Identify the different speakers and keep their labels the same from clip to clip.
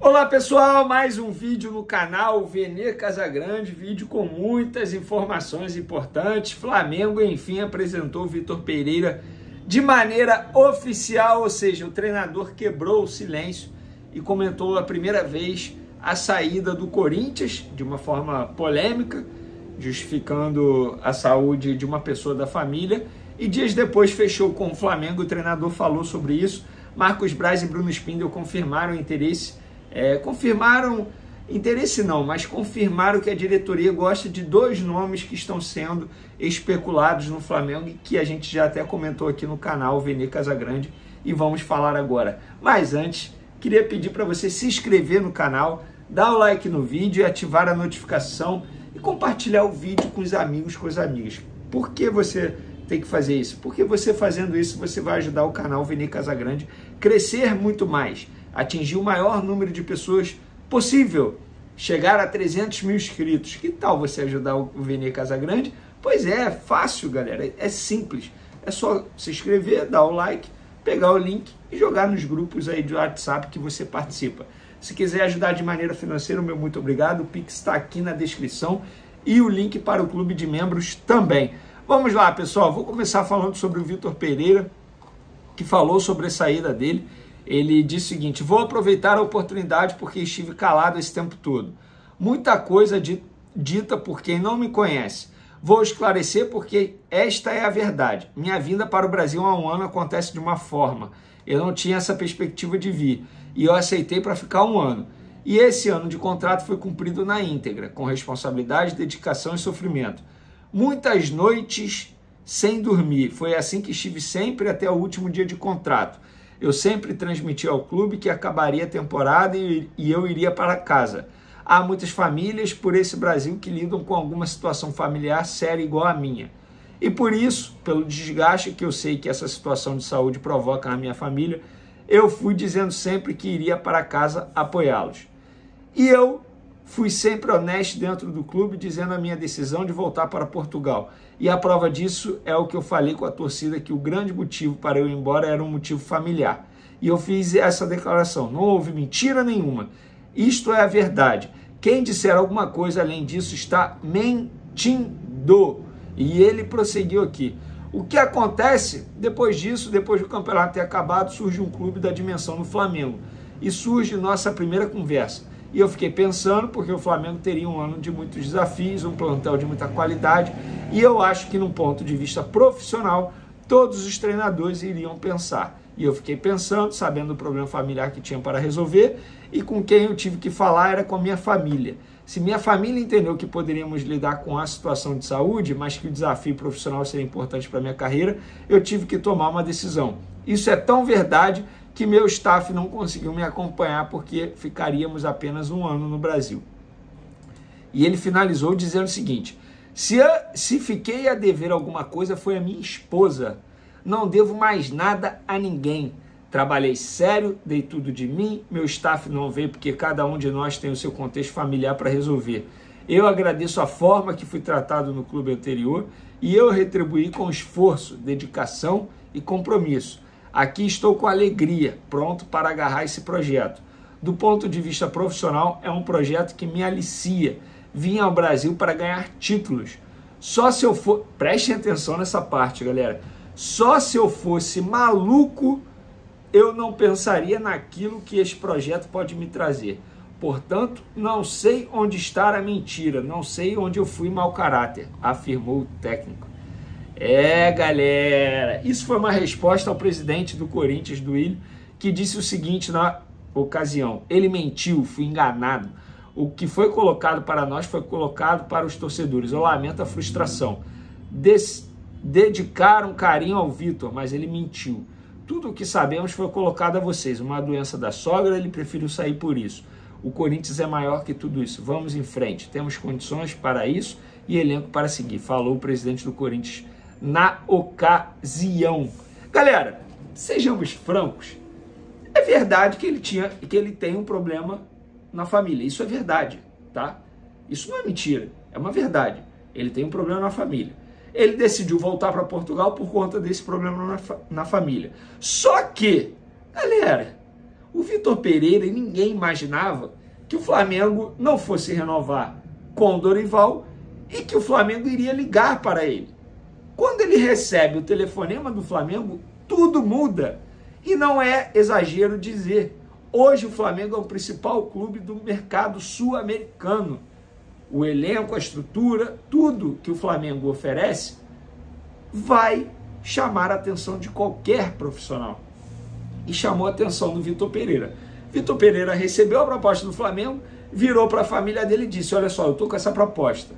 Speaker 1: Olá pessoal, mais um vídeo no canal Vene Casagrande, vídeo com muitas informações importantes. Flamengo, enfim, apresentou Vitor Pereira de maneira oficial, ou seja, o treinador quebrou o silêncio e comentou a primeira vez a saída do Corinthians de uma forma polêmica, justificando a saúde de uma pessoa da família. E dias depois fechou com o Flamengo, o treinador falou sobre isso. Marcos Braz e Bruno Spindel confirmaram o interesse, é, confirmaram interesse não, mas confirmaram que a diretoria gosta de dois nomes que estão sendo especulados no Flamengo e que a gente já até comentou aqui no canal Vene Casagrande e vamos falar agora. Mas antes, queria pedir para você se inscrever no canal, dar o like no vídeo e ativar a notificação e compartilhar o vídeo com os amigos, com as amigas. Por que você tem que fazer isso? Porque você fazendo isso, você vai ajudar o canal Vini Casagrande crescer muito mais, atingir o maior número de pessoas possível, chegar a 300 mil inscritos. Que tal você ajudar o Vini Casagrande? Pois é, é fácil, galera, é simples. É só se inscrever, dar o like, pegar o link e jogar nos grupos aí de WhatsApp que você participa. Se quiser ajudar de maneira financeira, meu muito obrigado. O Pix está aqui na descrição e o link para o clube de membros também. Vamos lá, pessoal. Vou começar falando sobre o Vitor Pereira, que falou sobre a saída dele. Ele disse o seguinte: Vou aproveitar a oportunidade porque estive calado esse tempo todo. Muita coisa dita por quem não me conhece. Vou esclarecer porque esta é a verdade. Minha vinda para o Brasil há um ano acontece de uma forma. Eu não tinha essa perspectiva de vir e eu aceitei para ficar um ano. E esse ano de contrato foi cumprido na íntegra, com responsabilidade, dedicação e sofrimento muitas noites sem dormir. Foi assim que estive sempre até o último dia de contrato. Eu sempre transmiti ao clube que acabaria a temporada e eu iria para casa. Há muitas famílias por esse Brasil que lidam com alguma situação familiar séria igual a minha. E por isso, pelo desgaste que eu sei que essa situação de saúde provoca na minha família, eu fui dizendo sempre que iria para casa apoiá-los. E eu Fui sempre honesto dentro do clube, dizendo a minha decisão de voltar para Portugal. E a prova disso é o que eu falei com a torcida, que o grande motivo para eu ir embora era um motivo familiar. E eu fiz essa declaração. Não houve mentira nenhuma. Isto é a verdade. Quem disser alguma coisa além disso está mentindo. E ele prosseguiu aqui. O que acontece depois disso, depois do campeonato ter acabado, surge um clube da dimensão do Flamengo. E surge nossa primeira conversa. E eu fiquei pensando, porque o Flamengo teria um ano de muitos desafios, um plantel de muita qualidade, e eu acho que, num ponto de vista profissional, todos os treinadores iriam pensar. E eu fiquei pensando, sabendo do problema familiar que tinha para resolver, e com quem eu tive que falar era com a minha família. Se minha família entendeu que poderíamos lidar com a situação de saúde, mas que o desafio profissional seria importante para a minha carreira, eu tive que tomar uma decisão. Isso é tão verdade que meu staff não conseguiu me acompanhar porque ficaríamos apenas um ano no Brasil. E ele finalizou dizendo o seguinte: se, se fiquei a dever alguma coisa, foi a minha esposa. Não devo mais nada a ninguém. Trabalhei sério, dei tudo de mim, meu staff não veio porque cada um de nós tem o seu contexto familiar para resolver. Eu agradeço a forma que fui tratado no clube anterior e eu retribuí com esforço, dedicação e compromisso. Aqui estou com alegria, pronto para agarrar esse projeto. Do ponto de vista profissional, é um projeto que me alicia. Vim ao Brasil para ganhar títulos. Só se eu for. Prestem atenção nessa parte, galera. Só se eu fosse maluco, eu não pensaria naquilo que esse projeto pode me trazer. Portanto, não sei onde está a mentira, não sei onde eu fui mau caráter, afirmou o técnico. É, galera, isso foi uma resposta ao presidente do Corinthians, do Willian, que disse o seguinte na ocasião: ele mentiu, fui enganado. O que foi colocado para nós foi colocado para os torcedores. Eu lamento a frustração. Des dedicaram carinho ao Vitor, mas ele mentiu. Tudo o que sabemos foi colocado a vocês. Uma doença da sogra, ele preferiu sair por isso. O Corinthians é maior que tudo isso. Vamos em frente. Temos condições para isso e elenco para seguir. Falou o presidente do Corinthians na ocasião. Galera, sejamos francos. É verdade que ele tinha que ele tem um problema na família. Isso é verdade, tá? Isso não é mentira, é uma verdade. Ele tem um problema na família. Ele decidiu voltar para Portugal por conta desse problema na, na família. Só que, galera, O Vitor Pereira e ninguém imaginava que o Flamengo não fosse renovar com o Dorival e que o Flamengo iria ligar para ele. Quando ele recebe o telefonema do Flamengo, tudo muda. E não é exagero dizer. Hoje o Flamengo é o principal clube do mercado sul-americano. O elenco, a estrutura, tudo que o Flamengo oferece vai chamar a atenção de qualquer profissional. E chamou a atenção do Vitor Pereira. Vitor Pereira recebeu a proposta do Flamengo, virou para a família dele e disse: Olha só, eu estou com essa proposta.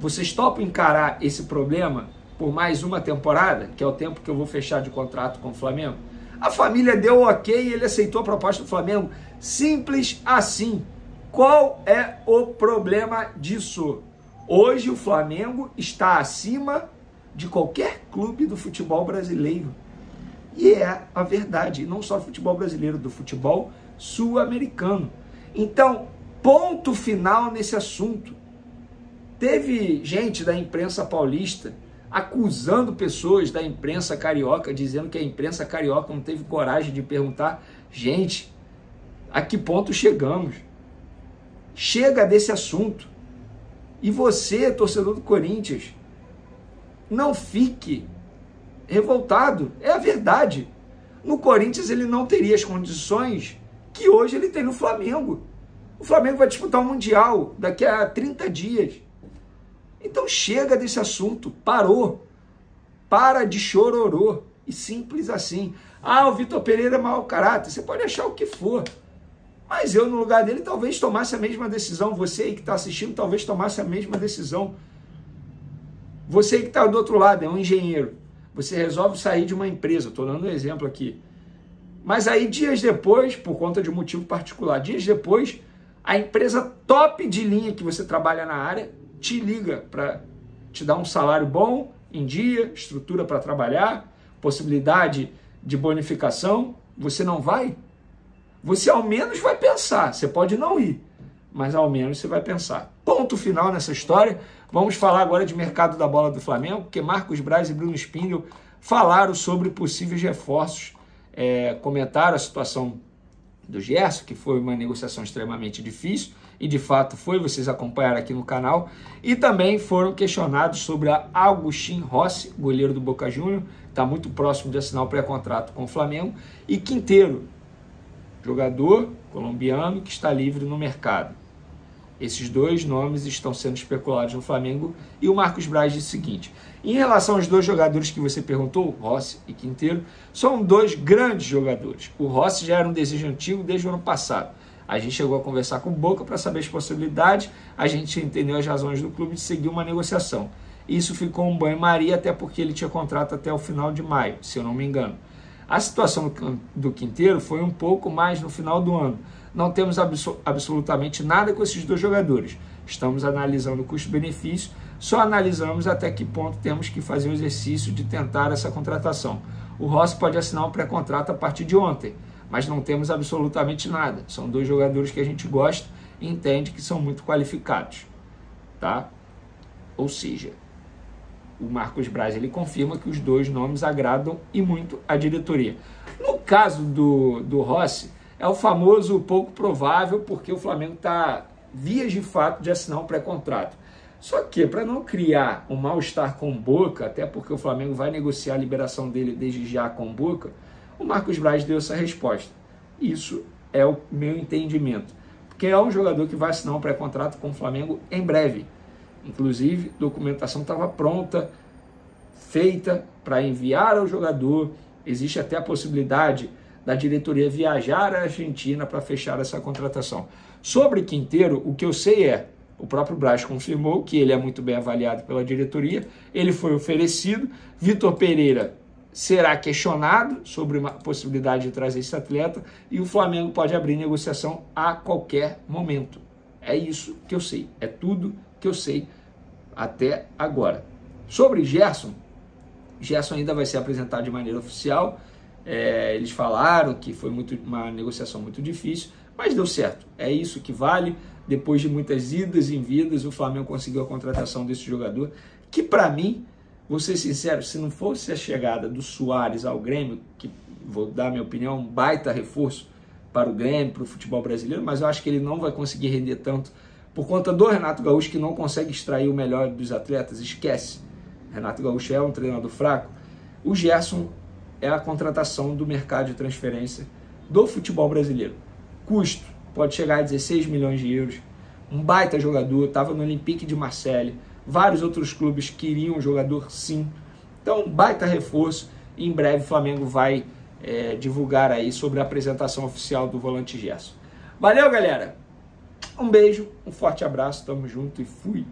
Speaker 1: Vocês topam encarar esse problema por mais uma temporada, que é o tempo que eu vou fechar de contrato com o Flamengo? A família deu ok e ele aceitou a proposta do Flamengo. Simples assim. Qual é o problema disso? Hoje o Flamengo está acima de qualquer clube do futebol brasileiro. E é a verdade, não só do futebol brasileiro, do futebol sul-americano. Então, ponto final nesse assunto. Teve gente da imprensa paulista acusando pessoas da imprensa carioca, dizendo que a imprensa carioca não teve coragem de perguntar, gente, a que ponto chegamos? Chega desse assunto. E você, torcedor do Corinthians, não fique revoltado. É a verdade. No Corinthians ele não teria as condições que hoje ele tem no Flamengo. O Flamengo vai disputar o Mundial daqui a 30 dias. Então chega desse assunto, parou. Para de chororô. E simples assim. Ah, o Vitor Pereira é mau caráter. Você pode achar o que for. Mas eu, no lugar dele, talvez tomasse a mesma decisão. Você aí que está assistindo, talvez tomasse a mesma decisão. Você que está do outro lado, é um engenheiro. Você resolve sair de uma empresa. Estou dando um exemplo aqui. Mas aí, dias depois, por conta de um motivo particular, dias depois, a empresa top de linha que você trabalha na área te liga para te dar um salário bom, em dia, estrutura para trabalhar, possibilidade de bonificação. Você não vai? Você ao menos vai pensar. Você pode não ir, mas ao menos você vai pensar. Ponto final nessa história. Vamos falar agora de mercado da bola do Flamengo, porque Marcos Braz e Bruno Spindel falaram sobre possíveis reforços, é, comentaram a situação do Gerson, que foi uma negociação extremamente difícil, e de fato foi, vocês acompanharam aqui no canal, e também foram questionados sobre a Agustin Rossi, goleiro do Boca Júnior, está muito próximo de assinar o pré-contrato com o Flamengo, e Quinteiro, jogador colombiano que está livre no mercado. Esses dois nomes estão sendo especulados no Flamengo. E o Marcos Braz disse o seguinte: em relação aos dois jogadores que você perguntou, Rossi e Quinteiro, são dois grandes jogadores. O Rossi já era um desejo antigo desde o ano passado. A gente chegou a conversar com o Boca para saber as possibilidades, a gente entendeu as razões do clube de seguir uma negociação. Isso ficou um banho-maria, até porque ele tinha contrato até o final de maio, se eu não me engano. A situação do Quinteiro foi um pouco mais no final do ano. Não temos absolutamente nada com esses dois jogadores. Estamos analisando o custo-benefício, só analisamos até que ponto temos que fazer o exercício de tentar essa contratação. O Rossi pode assinar um pré-contrato a partir de ontem, mas não temos absolutamente nada. São dois jogadores que a gente gosta e entende que são muito qualificados. Tá? Ou seja, o Marcos Braz ele confirma que os dois nomes agradam e muito a diretoria. No caso do, do Rossi, é o famoso pouco provável, porque o Flamengo está vias de fato de assinar um pré-contrato. Só que, para não criar um mal-estar com Boca, até porque o Flamengo vai negociar a liberação dele desde já com Boca, o Marcos Braz deu essa resposta. Isso é o meu entendimento. Porque é um jogador que vai assinar um pré-contrato com o Flamengo em breve. Inclusive, documentação estava pronta, feita para enviar ao jogador. Existe até a possibilidade da diretoria viajar à Argentina para fechar essa contratação. Sobre Quinteiro, o que eu sei é, o próprio Braz confirmou que ele é muito bem avaliado pela diretoria, ele foi oferecido, Vitor Pereira será questionado sobre uma possibilidade de trazer esse atleta e o Flamengo pode abrir negociação a qualquer momento. É isso que eu sei, é tudo que eu sei até agora. Sobre Gerson, Gerson ainda vai ser apresentado de maneira oficial. É, eles falaram que foi muito, uma negociação muito difícil, mas deu certo. É isso que vale. Depois de muitas idas e vindas, o Flamengo conseguiu a contratação desse jogador, que para mim, vou ser sincero, se não fosse a chegada do Soares ao Grêmio, que vou dar minha opinião, um baita reforço para o Grêmio, para o futebol brasileiro, mas eu acho que ele não vai conseguir render tanto por conta do Renato Gaúcho, que não consegue extrair o melhor dos atletas. Esquece. Renato Gaúcho é um treinador fraco. O Gerson é a contratação do mercado de transferência do futebol brasileiro. Custo pode chegar a 16 milhões de euros. Um baita jogador, estava no Olympique de Marseille. Vários outros clubes queriam um jogador sim. Então, baita reforço. Em breve o Flamengo vai é, divulgar aí sobre a apresentação oficial do volante Gerson. Valeu, galera! Um beijo, um forte abraço, tamo junto e fui!